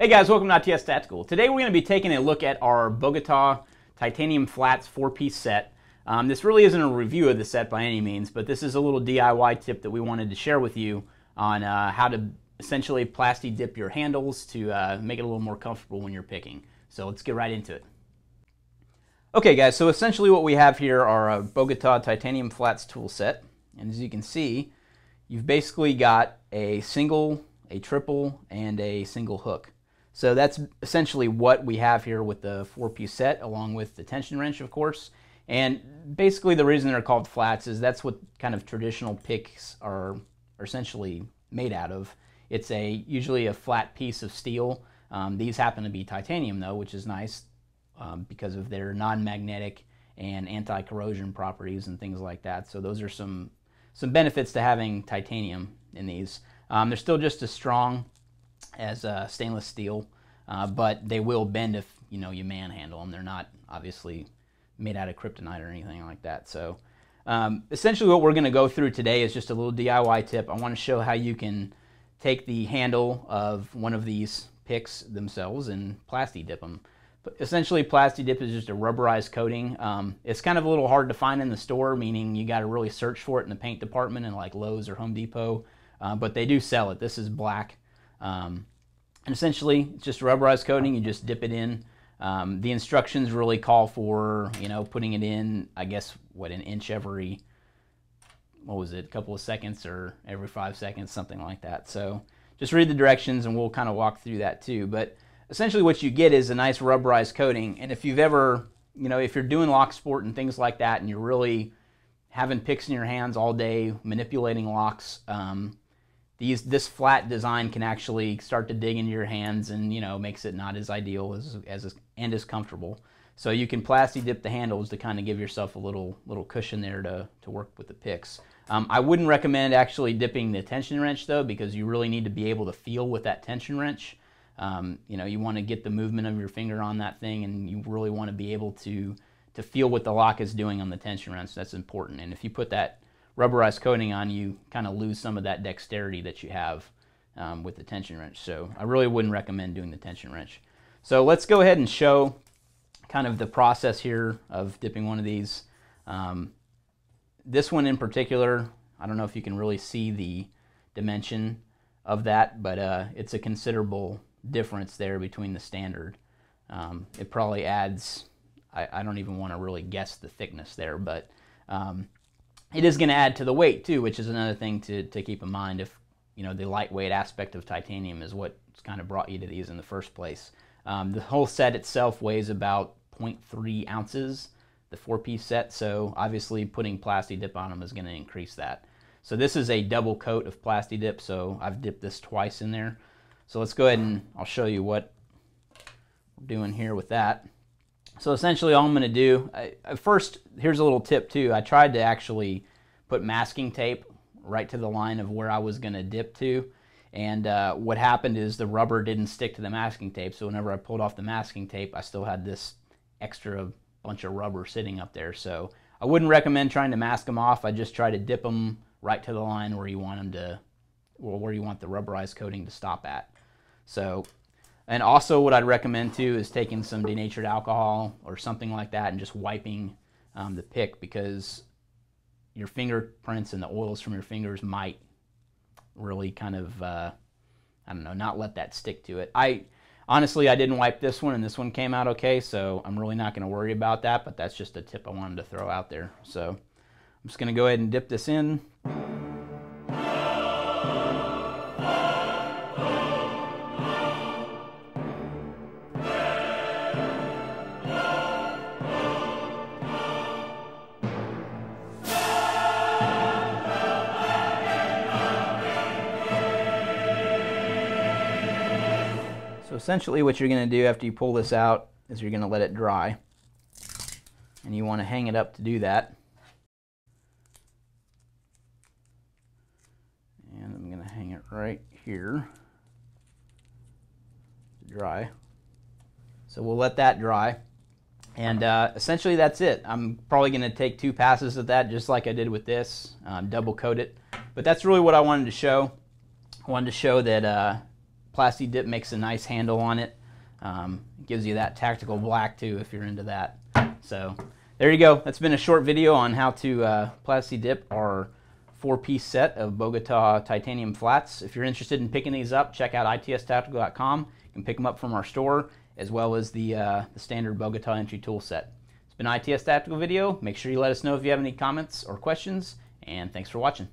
Hey guys, welcome to ITS Tactical. Today we're going to be taking a look at our Bogota Titanium Flats four-piece set. Um, this really isn't a review of the set by any means, but this is a little DIY tip that we wanted to share with you on uh, how to essentially plasti dip your handles to uh, make it a little more comfortable when you're picking. So let's get right into it. Okay guys, so essentially what we have here are a Bogota Titanium Flats tool set. And as you can see, you've basically got a single, a triple, and a single hook. So that's essentially what we have here with the four-piece set, along with the tension wrench, of course. And basically the reason they're called flats is that's what kind of traditional picks are, essentially made out of. It's a usually a flat piece of steel. Um, these happen to be titanium though, which is nice um, because of their non-magnetic and anti-corrosion properties and things like that. So those are some some benefits to having titanium in these. Um, they're still just as strong as uh, stainless steel, uh, but they will bend if you know you manhandle them. They're not obviously made out of kryptonite or anything like that. So um, essentially what we're going to go through today is just a little DIY tip. I want to show how you can take the handle of one of these picks themselves and plasti dip them. But essentially, plasti dip is just a rubberized coating. Um, it's kind of a little hard to find in the store, meaning you got to really search for it in the paint department in like Lowe's or Home Depot. Uh, but they do sell it. This is black. Um, and essentially, it's just rubberized coating. You just dip it in. Um, the instructions really call for, you know, putting it in, I guess, what, an inch every, what was it, a couple of seconds or every five seconds, something like that. So just read the directions and we'll kind of walk through that too. But essentially what you get is a nice rubberized coating. And if you've ever, you know, if you're doing lock sport and things like that and you're really having picks in your hands all day, manipulating locks, um, these this flat design can actually start to dig into your hands and you know makes it not as ideal as as and as comfortable. So you can plasti dip the handles to kind of give yourself a little little cushion there to to work with the picks. Um, I wouldn't recommend actually dipping the tension wrench though because you really need to be able to feel with that tension wrench. Um, you know you want to get the movement of your finger on that thing and you really want to be able to to feel what the lock is doing on the tension wrench. That's important. And if you put that rubberized coating on, you kind of lose some of that dexterity that you have um, with the tension wrench. So I really wouldn't recommend doing the tension wrench. So let's go ahead and show kind of the process here of dipping one of these. Um, this one in particular, I don't know if you can really see the dimension of that, but uh, it's a considerable difference there between the standard. Um, it probably adds, I, I don't even want to really guess the thickness there, but um, it is going to add to the weight too, which is another thing to, to keep in mind if you know the lightweight aspect of titanium is what's kind of brought you to these in the first place. Um, the whole set itself weighs about 0.3 ounces, the four-piece set, so obviously putting plasti dip on them is going to increase that. So this is a double coat of plasti dip, so I've dipped this twice in there. So let's go ahead and I'll show you what we're doing here with that. So essentially all I'm going to do, I, first, here's a little tip too. I tried to actually put masking tape right to the line of where I was going to dip to. And uh, what happened is the rubber didn't stick to the masking tape. So whenever I pulled off the masking tape, I still had this extra bunch of rubber sitting up there. So I wouldn't recommend trying to mask them off. I just try to dip them right to the line where you want them to, or where you want the rubberized coating to stop at. So and also what I'd recommend too is taking some denatured alcohol or something like that and just wiping um, the pick because your fingerprints and the oils from your fingers might really kind of, uh, I don't know, not let that stick to it. I honestly, I didn't wipe this one and this one came out okay, so I'm really not going to worry about that, but that's just a tip I wanted to throw out there. So I'm just going to go ahead and dip this in. Essentially what you're going to do after you pull this out is you're going to let it dry. And you want to hang it up to do that. And I'm going to hang it right here to dry. So we'll let that dry. And uh, essentially that's it. I'm probably going to take two passes of that just like I did with this, um, double coat it. But that's really what I wanted to show. I wanted to show that uh, Plasti Dip makes a nice handle on it. Um, gives you that tactical black too if you're into that. So there you go. That's been a short video on how to uh, Plasti Dip our four-piece set of Bogota titanium flats. If you're interested in picking these up, check out itstactical.com. You can pick them up from our store as well as the, uh, the standard Bogota entry tool set. It's been ITS Tactical video. Make sure you let us know if you have any comments or questions, and thanks for watching.